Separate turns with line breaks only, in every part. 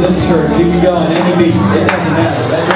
this church. You can go on any beat. It doesn't matter.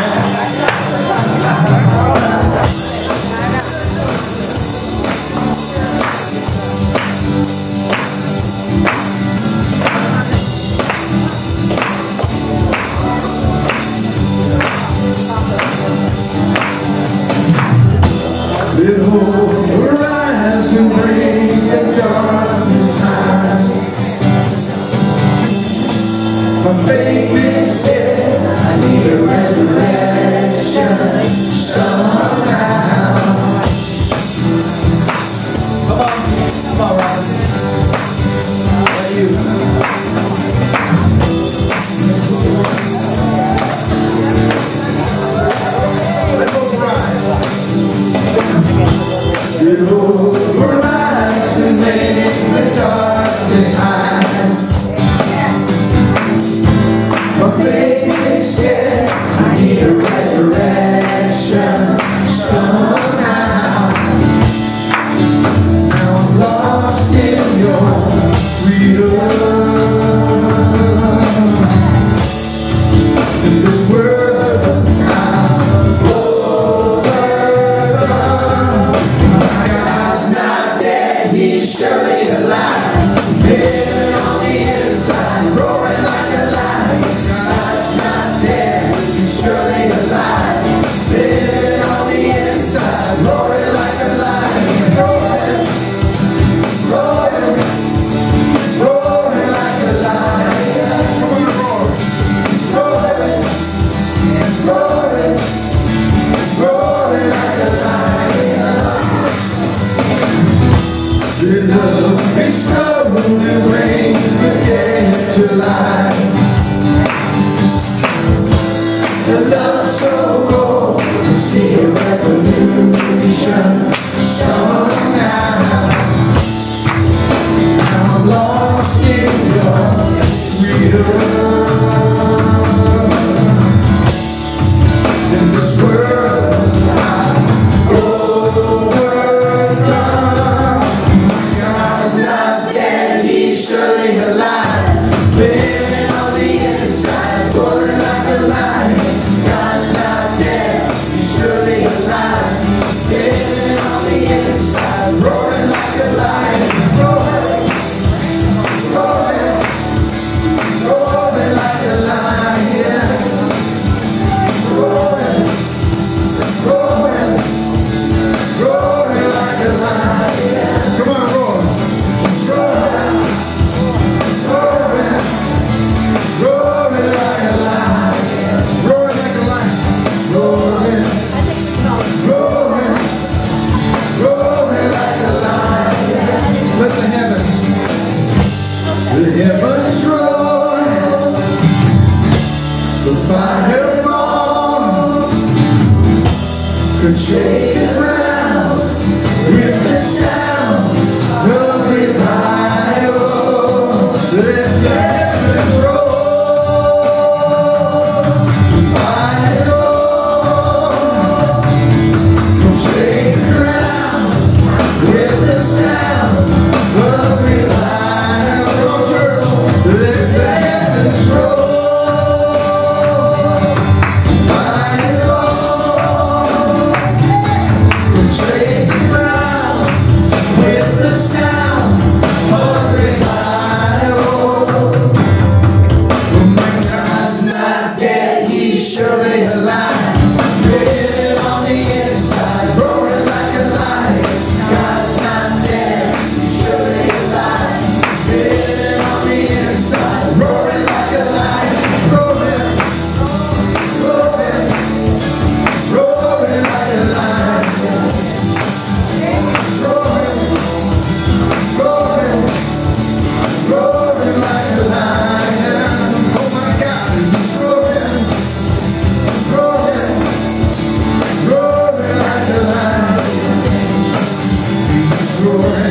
your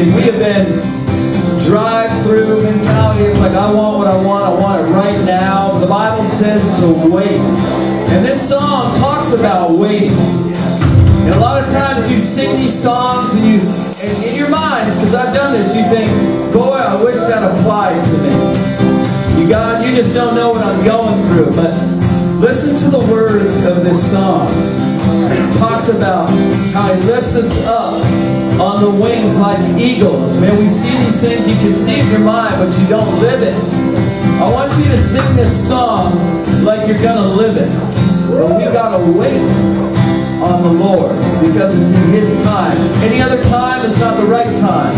We have been drive-through mentality. It's like, I want what I want. I want it right now. The Bible says to wait. And this song talks about waiting. And a lot of times you sing these songs and you, and in your mind, it's because I've done this, you think, boy, I wish that applied to me. You God, you just don't know what I'm going through. But listen to the words of this song. It talks about how he lifts us up on the wings like eagles. Man, we see these things you conceive your mind, but you don't live it. I want you to sing this song like you're going to live it. But we got to wait on the Lord because it's in His time. Any other time, it's not the right time.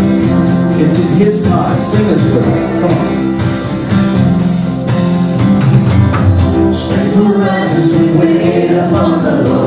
It's in His time. Sing this with me. Come on.
Strength arises when we wait upon the Lord.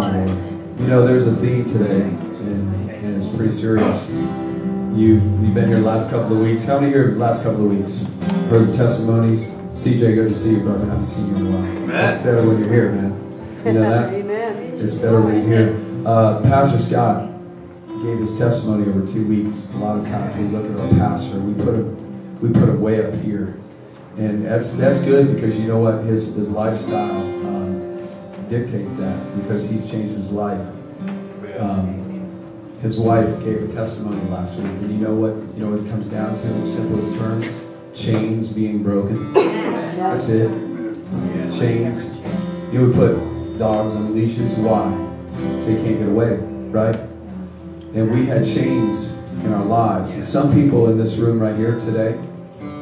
Today?
Come. You know, there's a theme today, and, and it's pretty serious. You've you've been here the last couple of weeks. How many here the last couple of weeks? Heard the testimonies. CJ, good to see you, brother. I haven't seen you in a while. It's better when you're here, man. You know that?
Amen.
It's better when you're here. Uh, pastor Scott gave his testimony over two weeks. A lot of times we look at our pastor, we put him, we put him way up here, and that's that's good because you know what his his lifestyle dictates that because he's changed his life. Um, his wife gave a testimony last week, and you know what you know what it comes down to in the simplest terms: chains being broken. That's it. Chains. You would put dogs on leashes. Why? So you can't get away, right? And we had chains in our lives. And some people in this room right here today,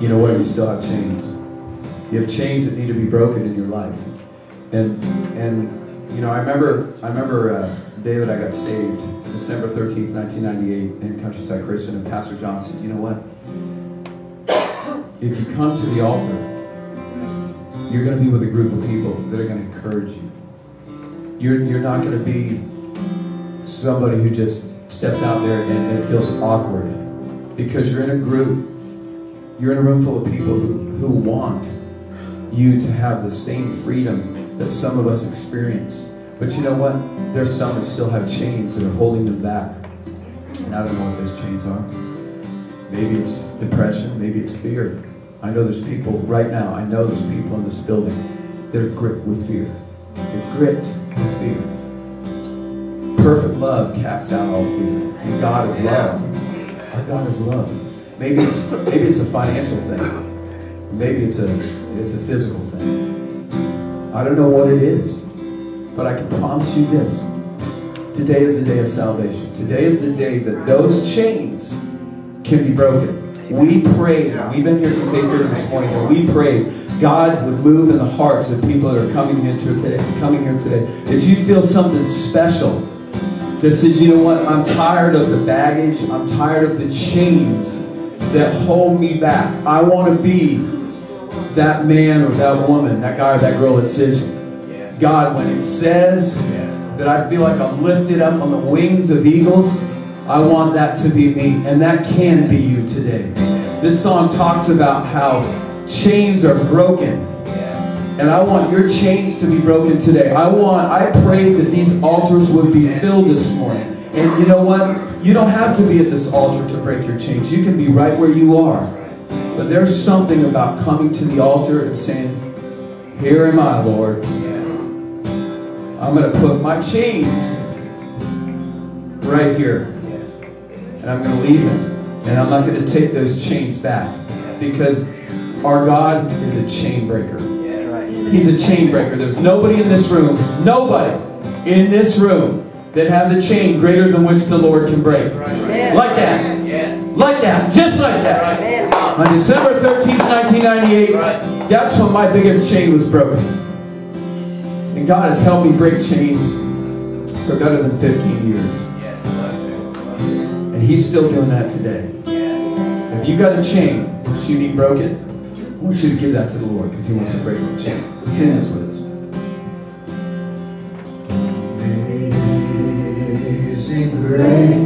you know what? You still have chains. You have chains that need to be broken in your life. And and you know, I remember I remember uh, the day that I got saved, December thirteenth, nineteen ninety eight, in Countryside Christian, and Pastor Johnson. You know what? If you come to the altar, you're going to be with a group of people that are going to encourage you. You're, you're not going to be somebody who just steps out there and, and feels awkward because you're in a group, you're in a room full of people who, who want you to have the same freedom that some of us experience. But you know what? There's some that still have chains that are holding them back. And I don't know what those chains are. Maybe it's depression, maybe it's fear. I know there's people right now, I know there's people in this building that are gripped with fear. They're gripped with fear. Perfect love casts out all fear. And God is love. Our God is love. Maybe it's maybe it's a financial thing. Maybe it's a it's a physical thing. I don't know what it is. But I can promise you this. Today is the day of salvation. Today is the day that those chains can be broken. We prayed, we've been here since 8.30 this morning, and we prayed God would move in the hearts of people that are coming here today, coming here today. If you feel something special that says, you know what, I'm tired of the baggage, I'm tired of the chains that hold me back. I want to be that man or that woman, that guy or that girl that says, God, when it says that I feel like I'm lifted up on the wings of eagles, I want that to be me. And that can be you today. This song talks about how chains are broken. And I want your chains to be broken today. I want, I pray that these altars would be filled this morning. And you know what? You don't have to be at this altar to break your chains. You can be right where you are. But there's something about coming to the altar and saying, Here am I, Lord. I'm going to put my chains right here. And I'm going to leave them. And I'm not going to take those chains back. Because our God is a chain breaker. He's a chain breaker. There's nobody in this room, nobody in this room that has a chain greater than which the Lord can break. Like that. Like that. Just like that. On December 13th, 1998, that's when my biggest chain was broken. And God has helped me break chains for better than 15 years. And He's still doing that today. If you got a chain that you need broken, I want you to give that to the Lord because He wants to break the chain. Sing this with us.
Amazing grace,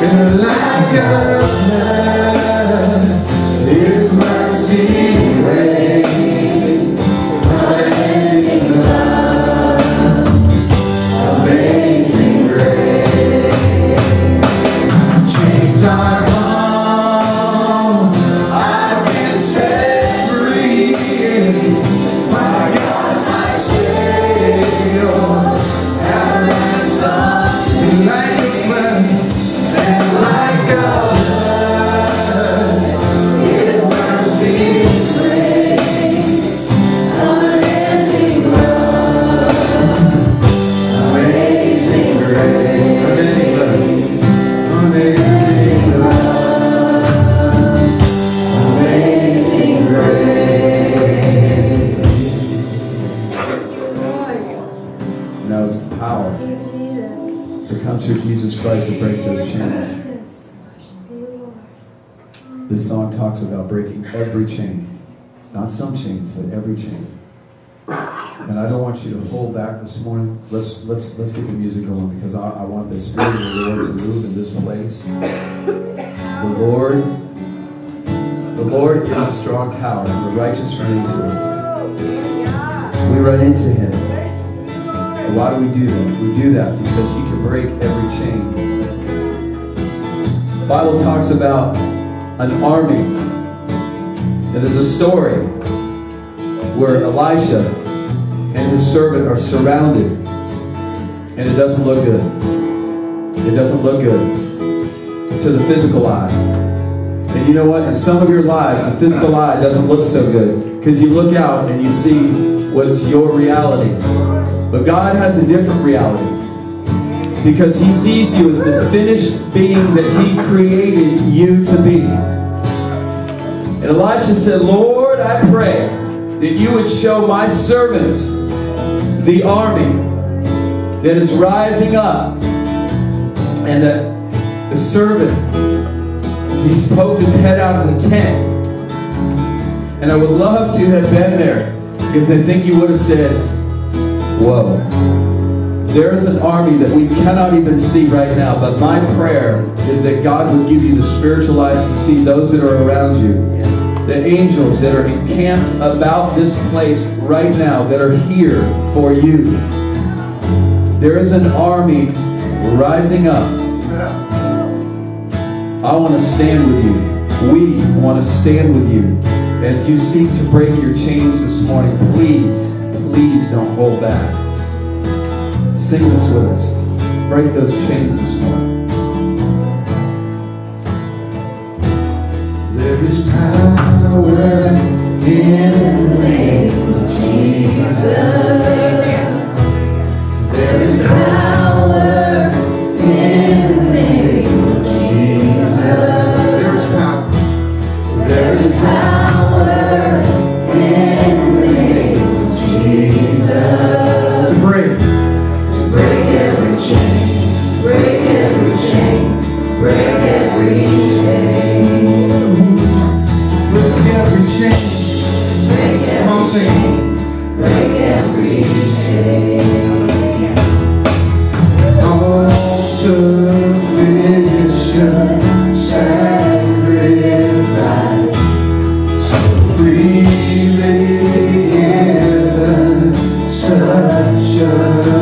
Like a flood,
every chain. Not some chains, but every chain. And I don't want you to hold back this morning. Let's let's let's get the music going because I, I want the Spirit of the Lord to move in this place. The Lord, the Lord is a strong tower, and the righteous run into it. We run into Him. And why do we do that? We do that because He can break every chain. The Bible talks about an army. And there's a story where Elisha and his servant are surrounded. And it doesn't look good. It doesn't look good to the physical eye. And you know what? In some of your lives, the physical eye doesn't look so good because you look out and you see what's your reality. But God has a different reality because He sees you as the finished being that He created you to be. And Elisha said, Lord, I pray that you would show my servant the army that is rising up and that the servant he poked his head out of the tent. And i would love to have been there because i think he would have said whoa there is an army that we cannot even see right now but my prayer is that god would give you the spiritual eyes to see those that are around you the angels that are encamped about this place right now that are here for you there is an army rising up. I want to stand with you. We want to stand with you as you seek to break your chains this morning. Please, please don't hold back. Sing this with us. Break those chains this morning.
There is power in the name of Jesus. There is power in freely given, such a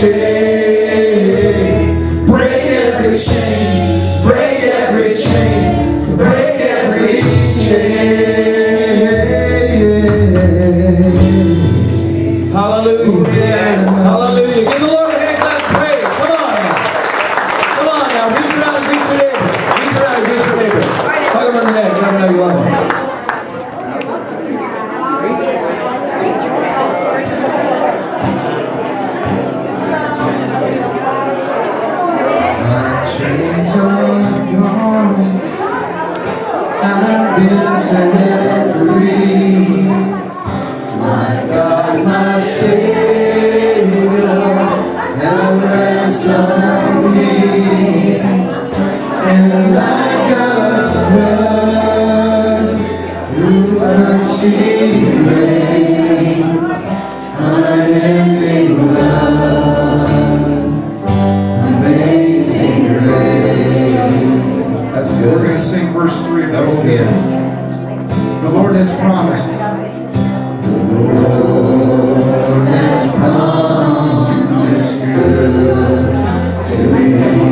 every to me.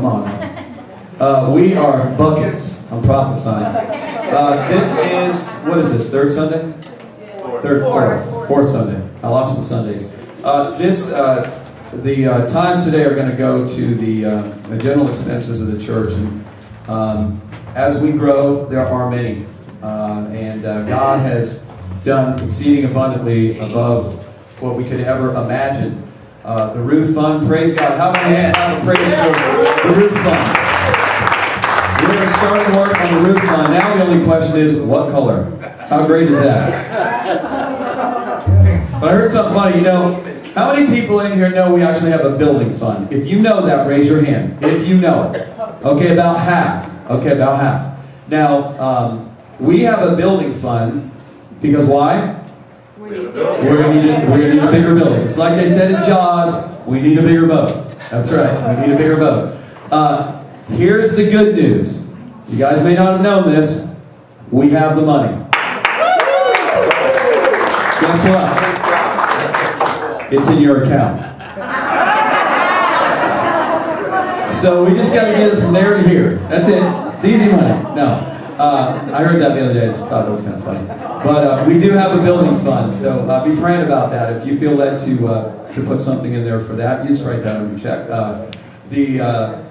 Come on. Uh, we are buckets. I'm prophesying. Uh, this is, what is this, third Sunday? Third, fourth, fourth Sunday. I lost some Sundays. Uh, this, uh, the uh, tithes today are going to go to the, uh, the general expenses of the church. And um, as we grow, there are many. Uh, and uh, God has done exceeding abundantly above what we could ever imagine. Uh, the Ruth Fund, praise God. How many have praise for the Ruth Fund? We're going to start work on the roof Fund. Now the only question is, what color? How great is that? But I heard something funny. You know, how many people in here know we actually have a building fund? If you know that, raise your hand. If you know it. Okay, about half. Okay, about half. Now, um, we have a building fund because why? We're need a, we're gonna need a bigger building. It's like they said in Jaws. We need a bigger boat. That's right. We need a bigger boat. Uh, here's the good news. You guys may not have known this. We have the money. Guess what? It's in your account. So we just got to get it from there to here. That's it. It's easy money. No. Uh, I heard that the other day. I just thought it was kind of funny. But uh, we do have a building fund, so uh, be praying about that. If you feel led to uh, to put something in there for that, you just write that on your check. Uh, the uh,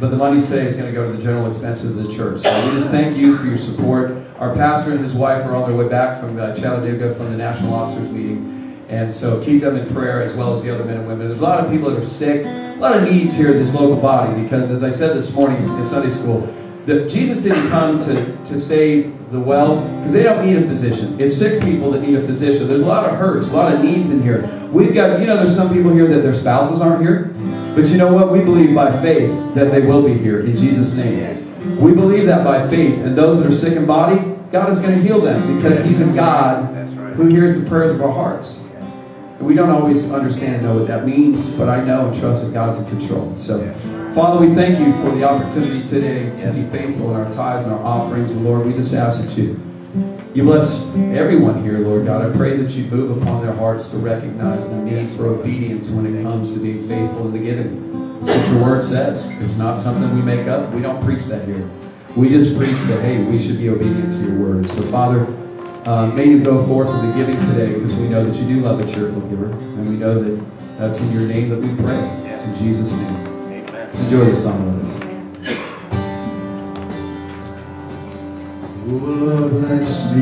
but the money today is going to go to the general expenses of the church. So we just thank you for your support. Our pastor and his wife are on their way back from uh, Chattanooga from the National Officers Meeting. And so keep them in prayer as well as the other men and women. There's a lot of people that are sick, a lot of needs here in this local body because, as I said this morning in Sunday school, that Jesus didn't come to, to save the well because they don't need a physician. It's sick people that need a physician. There's a lot of hurts, a lot of needs in here. We've got, you know, there's some people here that their spouses aren't here. But you know what? We believe by faith that they will be here in Jesus' name. We believe that by faith. And those that are sick in body, God is going to heal them because He's a God who hears the prayers of our hearts. And we don't always understand, know what that means, but I know and trust that God's in control. So, Father, we thank you for the opportunity today to be faithful in our tithes and our offerings. And Lord, we just ask that you, you bless everyone here, Lord God. I pray that you move upon their hearts to recognize the need for obedience when it comes to being faithful in the giving. That's what your word says. It's not something we make up. We don't preach that here. We just preach that, hey, we should be obedient to your word. So, Father, uh, may you go forth in the giving today because we know that you do love a cheerful giver. And we know that that's in your name that we pray. In Jesus' name. Amen. Enjoy the song with us.
Lord, bless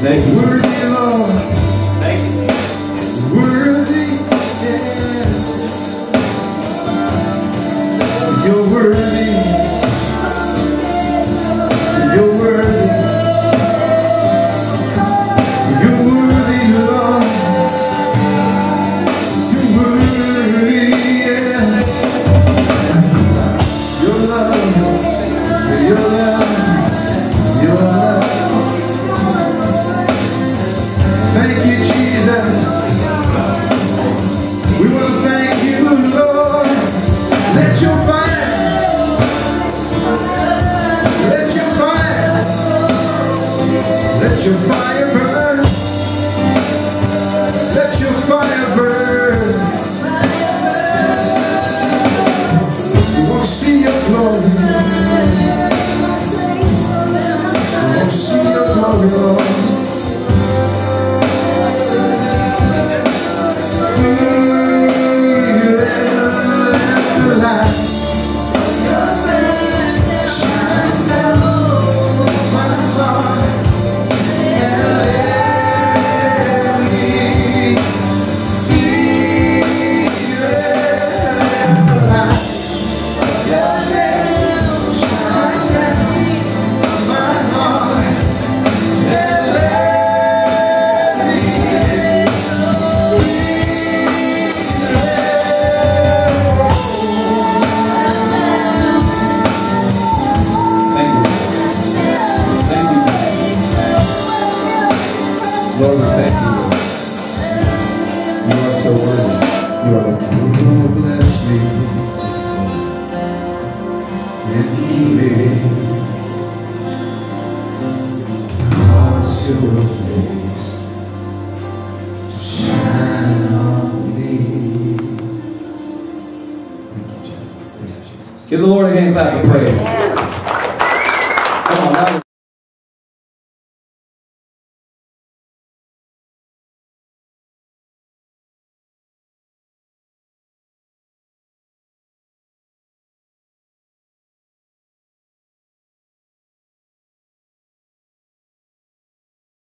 Thank you.
Worthy